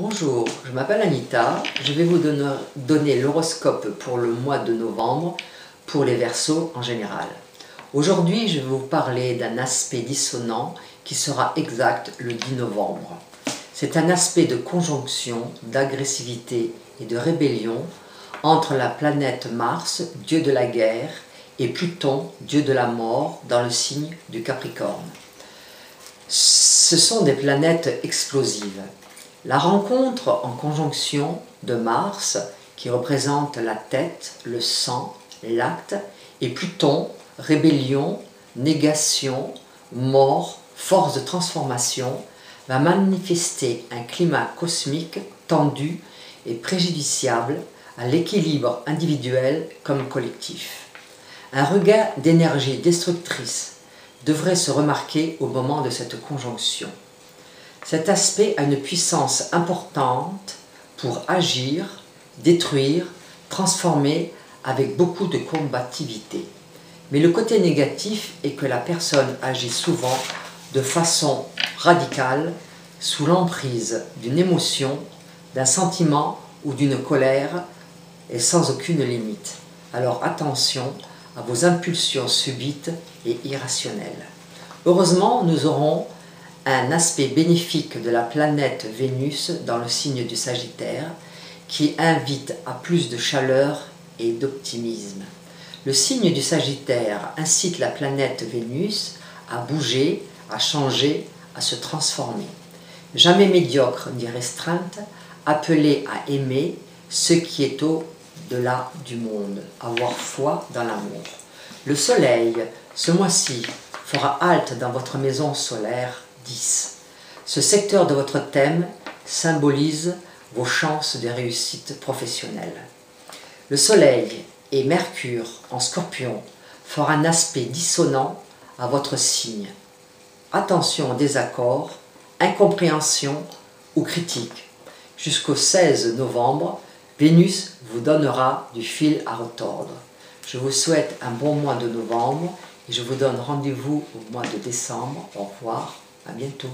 Bonjour, je m'appelle Anita. Je vais vous donner, l'horoscope pour le mois de novembre pour les Verseaux en général. Aujourd'hui, je vais vous parler d'un aspect dissonant qui sera exact le 10 novembre. C'est un aspect de conjonction, d'agressivité et de rébellion entre la planète Mars, dieu de la guerre, et Pluton, dieu de la mort, dans le signe du Capricorne. Ce sont des planètes explosives. La rencontre en conjonction de Mars, qui représente la tête, le sang, l'acte, et Pluton, rébellion, négation, mort, force de transformation, va manifester un climat cosmique tendu et préjudiciable à l'équilibre individuel comme collectif. Un regain d'énergie destructrice devrait se remarquer au moment de cette conjonction. Cet aspect a une puissance importante pour agir, détruire, transformer avec beaucoup de combativité. Mais le côté négatif est que la personne agit souvent de façon radicale, sous l'emprise d'une émotion, d'un sentiment ou d'une colère et sans aucune limite. Alors attention à vos impulsions subites et irrationnelles. Heureusement, nous aurons un aspect bénéfique de la planète Vénus dans le signe du Sagittaire qui invite à plus de chaleur et d'optimisme. Le signe du Sagittaire incite la planète Vénus à bouger, à changer, à se transformer. Jamais médiocre ni restreinte, appelée à aimer ce qui est au-delà du monde, avoir foi dans l'amour. Le soleil, ce mois-ci, fera halte dans votre maison solaire 10. Ce secteur de votre thème symbolise vos chances de réussite professionnelle. Le soleil et Mercure en scorpion fera un aspect dissonant à votre signe. Attention aux désaccords, incompréhension ou critiques. Jusqu'au 16 novembre, Vénus vous donnera du fil à retordre. Je vous souhaite un bon mois de novembre et je vous donne rendez-vous au mois de décembre. Au revoir, à bientôt.